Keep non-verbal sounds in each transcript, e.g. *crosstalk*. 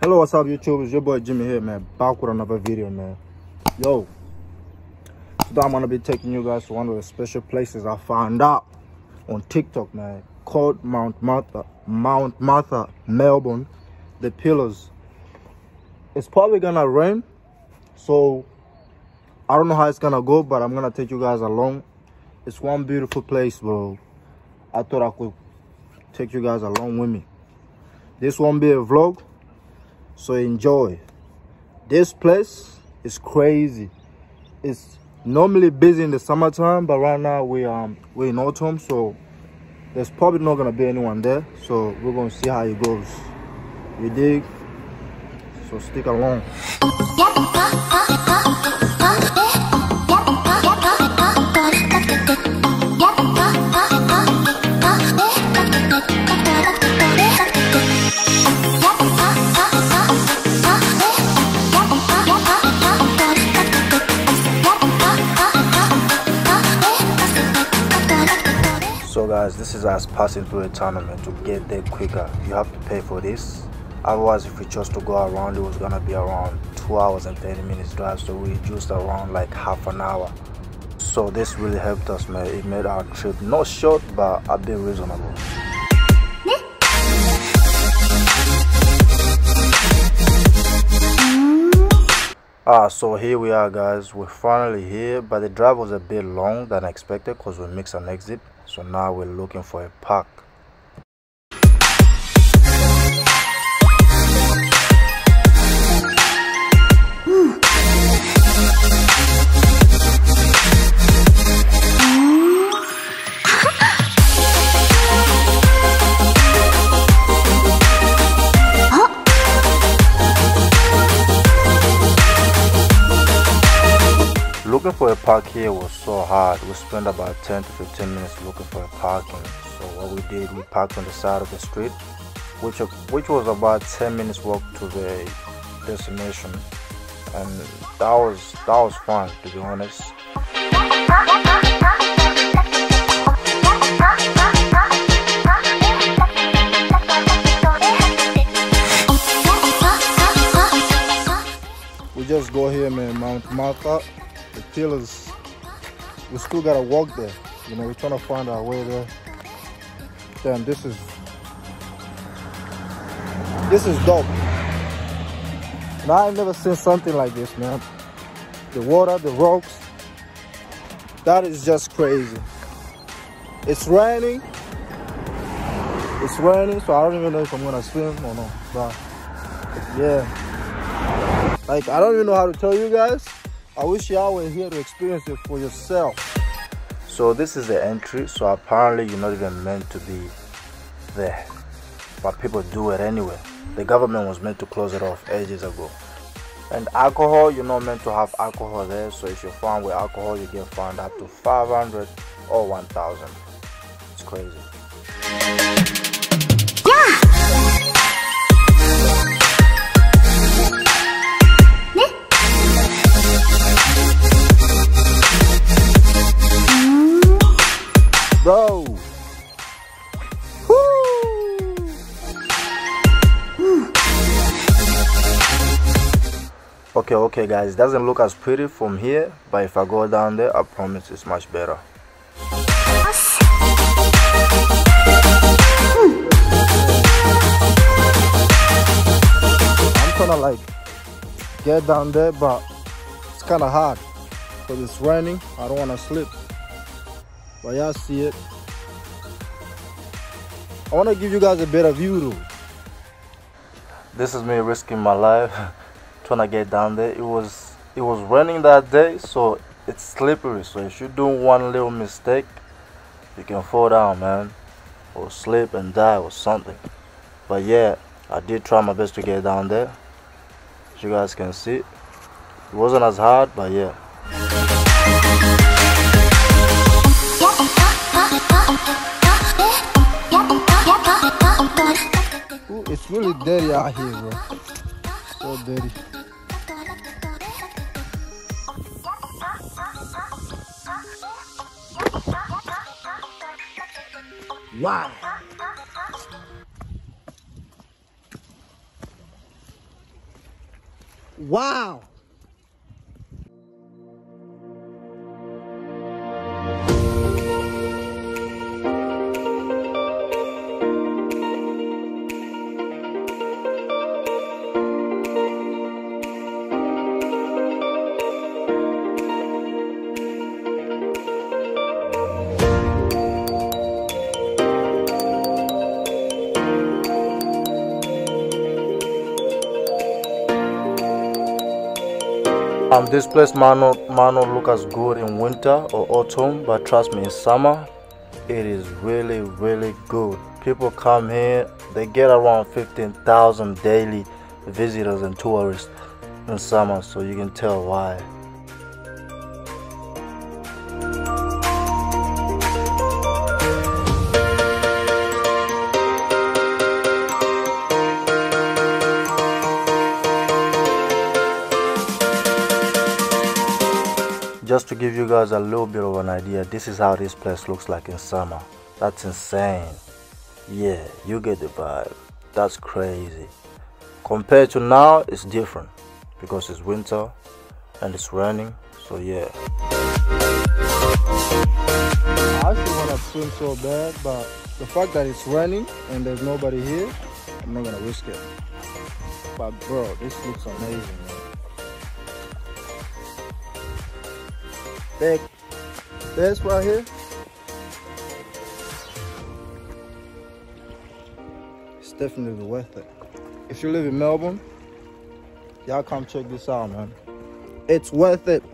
Hello, what's up YouTube? It's your boy Jimmy here, man. Back with another video, man. Yo, today I'm gonna be taking you guys to one of the special places I found out on TikTok, man. Called Mount Martha, Mount Martha, Melbourne, the Pillars. It's probably gonna rain, so I don't know how it's gonna go, but I'm gonna take you guys along. It's one beautiful place, bro. I thought I could take you guys along with me. This won't be a vlog, so enjoy. This place is crazy. It's normally busy in the summertime, but right now we um we're in autumn, so there's probably not gonna be anyone there. So we're gonna see how it goes. You dig? So stick along. Guys, this is us passing through a tournament to get there quicker. You have to pay for this. Otherwise, if we chose to go around, it was gonna be around two hours and 30 minutes drive. So we reduced around like half an hour. So this really helped us, man. It made our trip not short, but a bit reasonable. Ah, so here we are, guys. We're finally here, but the drive was a bit long than expected because we mixed an exit. So now we're looking for a park. Looking for a park here was so hard. We spent about 10 to 15 minutes looking for a parking. So what we did, we parked on the side of the street, which which was about 10 minutes walk to the destination, and that was that was fun to be honest. We just go here, man, Mount Martha, the pillars. We still gotta walk there. You know, we're trying to find our way there. Damn, this is this is dope. And I've never seen something like this, man. The water, the rocks. That is just crazy. It's raining. It's raining, so I don't even know if I'm gonna swim or not. But yeah. Like I don't even know how to tell you guys. I wish y'all were here to experience it for yourself. So this is the entry. So apparently you're not even meant to be there. But people do it anyway. The government was meant to close it off ages ago. And alcohol, you're not meant to have alcohol there. So if you're found with alcohol, you get fined up to 500 or 1000. It's crazy. Bro. Okay, okay guys, it doesn't look as pretty from here, but if I go down there, I promise it's much better. I'm to like get down there, but it's kind of hard because it's raining. I don't want to slip. But y'all see it. I want to give you guys a better view though. This is me risking my life *laughs* trying to get down there. It was it was raining that day, so it's slippery. So if you do one little mistake, you can fall down, man, or slip and die or something. But yeah, I did try my best to get down there. As you guys can see, it wasn't as hard, but yeah. It's really dirty out here, bro. So dirty. Wow. Wow. Um, this place might not, might not look as good in winter or autumn, but trust me, in summer, it is really, really good. People come here, they get around 15,000 daily visitors and tourists in summer, so you can tell why. Just to give you guys a little bit of an idea this is how this place looks like in summer. That's insane. Yeah you get the vibe. That's crazy. Compared to now it's different because it's winter and it's raining so yeah. I actually want to swim so bad but the fact that it's raining and there's nobody here I'm not gonna risk it. But bro this looks amazing man. There, this right here. It's definitely worth it. If you live in Melbourne, y'all come check this out, man. It's worth it.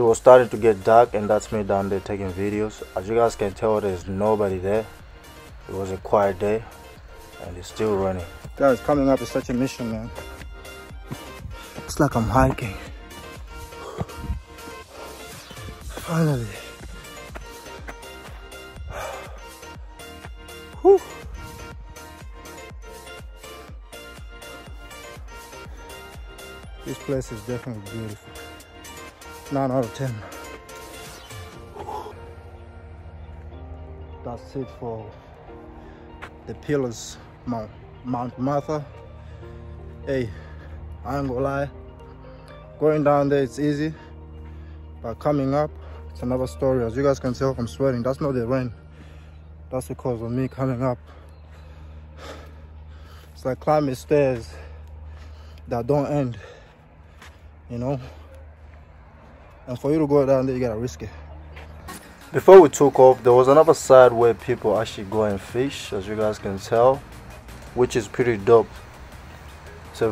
It was starting to get dark and that's me down there taking videos. As you guys can tell there's nobody there. It was a quiet day and it's still running. Guys coming up is such a mission man. It's like i'm hiking. Finally. This place is definitely beautiful 9 out of 10. That's it for the pillars, Mount, Mount Martha. Hey, I ain't gonna lie. Going down there, it's easy. But coming up, it's another story. As you guys can tell, I'm sweating. That's not the rain. That's because of me coming up. It's like climbing stairs that don't end, you know? And for you to go down there you gotta risk it. Before we took off there was another side where people actually go and fish as you guys can tell which is pretty dope it's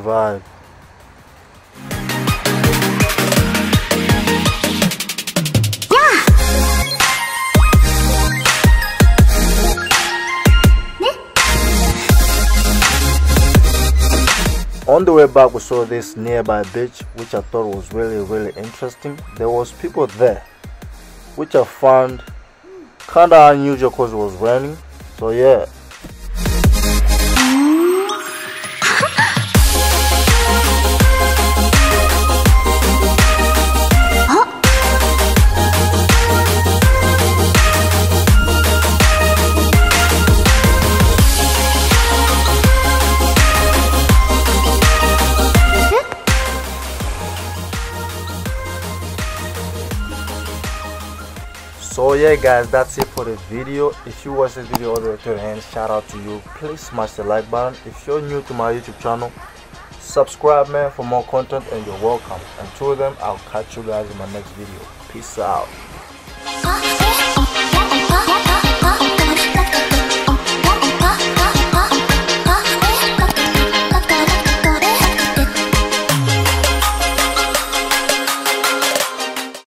on the way back we saw this nearby beach which i thought was really really interesting. There was people there which i found kind of unusual because it was raining. So yeah so yeah guys that's it for the video. If you watch this video all the way to the end shout out to you. Please smash the like button. If you're new to my youtube channel subscribe man for more content and you're welcome. Until then i'll catch you guys in my next video. Peace out